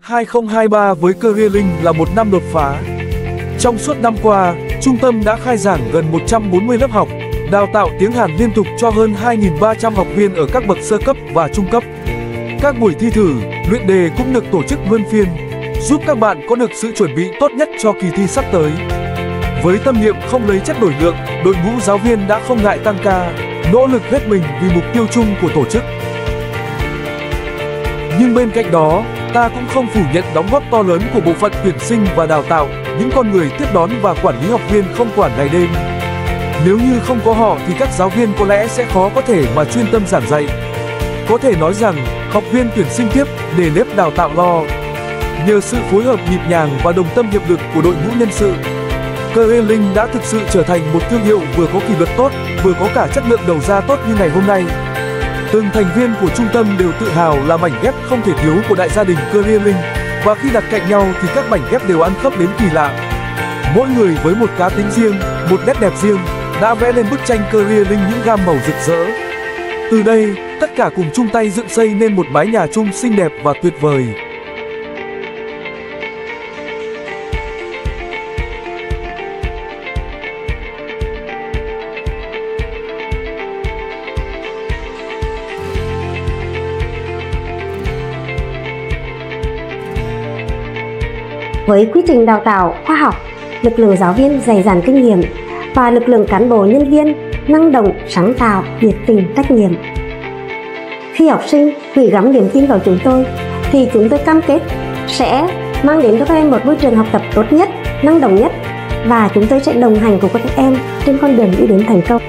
2023 với Career Link là một năm đột phá. Trong suốt năm qua, trung tâm đã khai giảng gần 140 lớp học, đào tạo tiếng Hàn liên tục cho hơn 2.300 học viên ở các bậc sơ cấp và trung cấp. Các buổi thi thử, luyện đề cũng được tổ chức luân phiên, giúp các bạn có được sự chuẩn bị tốt nhất cho kỳ thi sắp tới. Với tâm niệm không lấy chất đổi lượng, đội ngũ giáo viên đã không ngại tăng ca, nỗ lực hết mình vì mục tiêu chung của tổ chức. Nhưng bên cạnh đó, ta cũng không phủ nhận đóng góp to lớn của bộ phận tuyển sinh và đào tạo, những con người tiếp đón và quản lý học viên không quản ngày đêm. Nếu như không có họ thì các giáo viên có lẽ sẽ khó có thể mà chuyên tâm giảng dạy. Có thể nói rằng, học viên tuyển sinh tiếp để lớp đào tạo lo. Nhờ sự phối hợp nhịp nhàng và đồng tâm hiệp lực của đội ngũ nhân sự, cơ Link đã thực sự trở thành một thương hiệu vừa có kỷ luật tốt, vừa có cả chất lượng đầu ra tốt như ngày hôm nay. Từng thành viên của trung tâm đều tự hào là mảnh ghép không thể thiếu của đại gia đình Career Link và khi đặt cạnh nhau thì các mảnh ghép đều ăn khớp đến kỳ lạ. Mỗi người với một cá tính riêng, một nét đẹp riêng đã vẽ lên bức tranh Career Link những gam màu rực rỡ. Từ đây, tất cả cùng chung tay dựng xây nên một mái nhà chung xinh đẹp và tuyệt vời. Với quy trình đào tạo khoa học, lực lượng giáo viên dày dặn kinh nghiệm và lực lượng cán bộ nhân viên năng động, sáng tạo, nhiệt tình, trách nhiệm. Khi học sinh gửi gắm niềm tin vào chúng tôi, thì chúng tôi cam kết sẽ mang đến cho các em một môi trường học tập tốt nhất, năng động nhất và chúng tôi sẽ đồng hành cùng các em trên con đường đi đến thành công.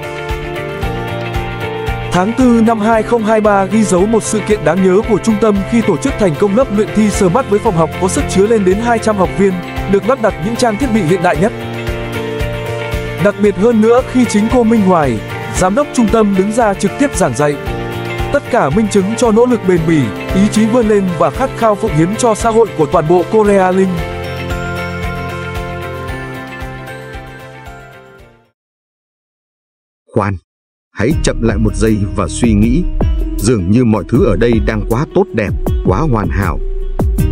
Tháng 4 năm 2023 ghi dấu một sự kiện đáng nhớ của trung tâm khi tổ chức thành công lớp luyện thi Smart với phòng học có sức chứa lên đến 200 học viên, được lắp đặt những trang thiết bị hiện đại nhất. Đặc biệt hơn nữa khi chính cô Minh Hoài, giám đốc trung tâm đứng ra trực tiếp giảng dạy. Tất cả minh chứng cho nỗ lực bền bỉ, ý chí vươn lên và khát khao phụng hiến cho xã hội của toàn bộ Korea Linh. Khoan, hãy chậm lại một giây và suy nghĩ. Dường như mọi thứ ở đây đang quá tốt đẹp, quá hoàn hảo.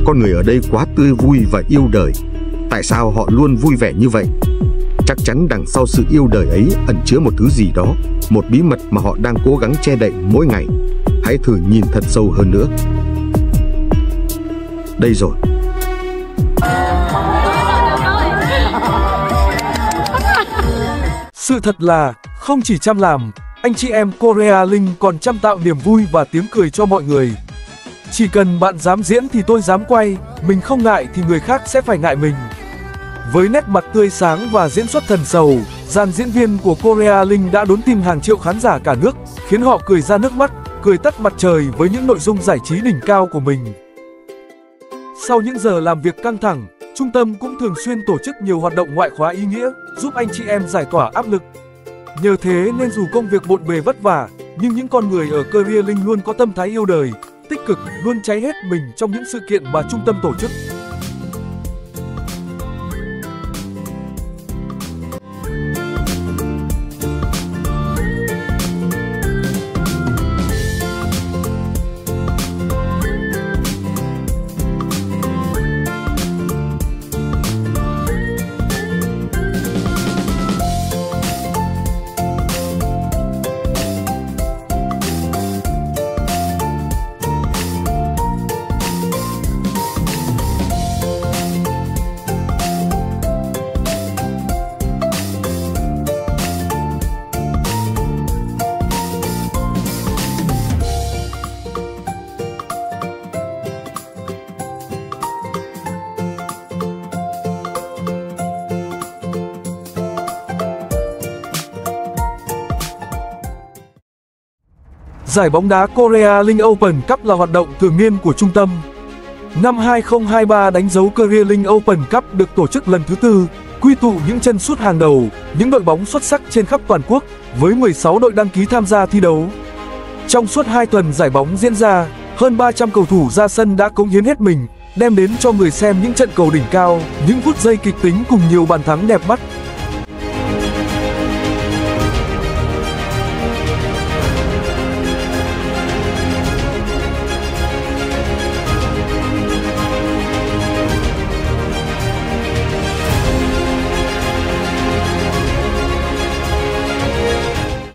Con người ở đây quá tươi vui và yêu đời. Tại sao họ luôn vui vẻ như vậy? Chắc chắn đằng sau sự yêu đời ấy ẩn chứa một thứ gì đó, một bí mật mà họ đang cố gắng che đậy mỗi ngày. Hãy thử nhìn thật sâu hơn nữa. Đây rồi. Sự thật là, không chỉ chăm làm, anh chị em Korea Linh còn chăm tạo niềm vui và tiếng cười cho mọi người. Chỉ cần bạn dám diễn thì tôi dám quay, mình không ngại thì người khác sẽ phải ngại mình. Với nét mặt tươi sáng và diễn xuất thần sầu, dàn diễn viên của Korea Linh đã đốn tim hàng triệu khán giả cả nước, khiến họ cười ra nước mắt, cười tắt mặt trời với những nội dung giải trí đỉnh cao của mình. Sau những giờ làm việc căng thẳng, trung tâm cũng thường xuyên tổ chức nhiều hoạt động ngoại khóa ý nghĩa, giúp anh chị em giải tỏa áp lực. Nhờ thế nên dù công việc bộn bề vất vả, nhưng những con người ở Career Linh luôn có tâm thái yêu đời, tích cực, luôn cháy hết mình trong những sự kiện mà trung tâm tổ chức. Giải bóng đá Korea Link Open Cup là hoạt động thường niên của trung tâm. Năm 2023 đánh dấu Korea Link Open Cup được tổ chức lần thứ tư, quy tụ những chân sút hàng đầu, những đội bóng xuất sắc trên khắp toàn quốc với 16 đội đăng ký tham gia thi đấu. Trong suốt 2 tuần giải bóng diễn ra, hơn 300 cầu thủ ra sân đã cống hiến hết mình, đem đến cho người xem những trận cầu đỉnh cao, những phút giây kịch tính cùng nhiều bàn thắng đẹp mắt.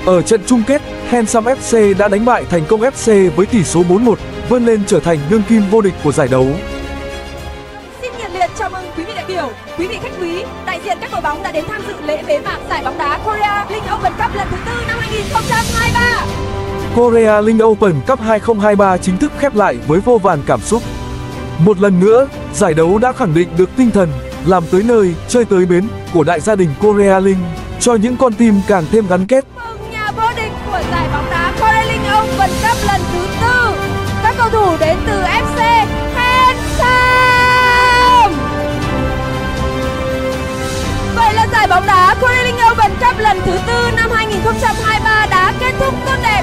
Ở trận chung kết, Hensam FC đã đánh bại thành công FC với tỷ số 4-1, vươn lên trở thành đương kim vô địch của giải đấu. Xin nhiệt liệt chào mừng quý vị đại biểu, quý vị khách quý, đại diện các đội bóng đã đến tham dự lễ bế mạc giải bóng đá Korea League Open Cup lần thứ tư năm 2023. Korea League Open Cup 2023 chính thức khép lại với vô vàn cảm xúc. Một lần nữa, giải đấu đã khẳng định được tinh thần làm tới nơi, chơi tới bến của đại gia đình Korea League cho những con tim càng thêm gắn kết. Lần thứ tư. Các cầu thủ đến từ FC Handsome. Vậy là giải bóng đá Korea League Open Cup lần thứ tư năm 2023 đã kết thúc tốt đẹp.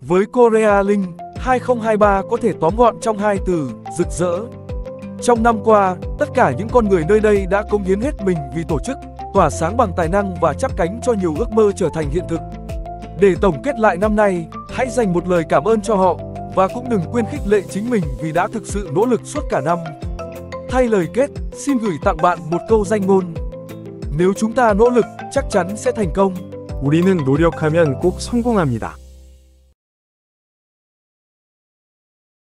Với Korea League, 2023 có thể tóm gọn trong hai từ rực rỡ. Trong năm qua, tất cả những con người nơi đây đã cống hiến hết mình vì tổ chức, tỏa sáng bằng tài năng và chắp cánh cho nhiều ước mơ trở thành hiện thực. Để tổng kết lại năm nay, hãy dành một lời cảm ơn cho họ và cũng đừng quên khích lệ chính mình vì đã thực sự nỗ lực suốt cả năm. Thay lời kết, xin gửi tặng bạn một câu danh ngôn. Nếu chúng ta nỗ lực, chắc chắn sẽ thành công. 우리는 노력하면 꼭 성공합니다.